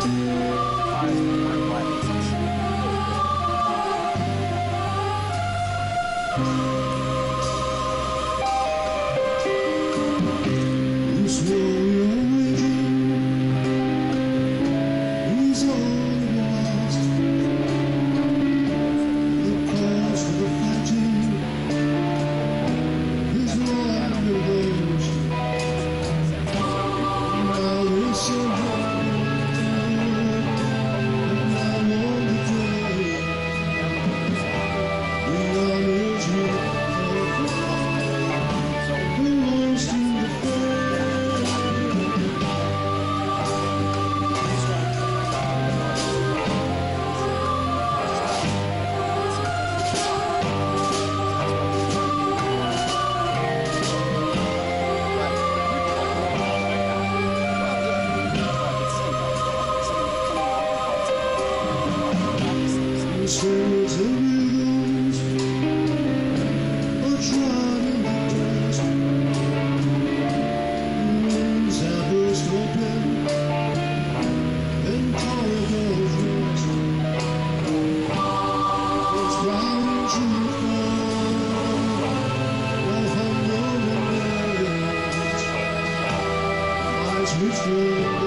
child. Thank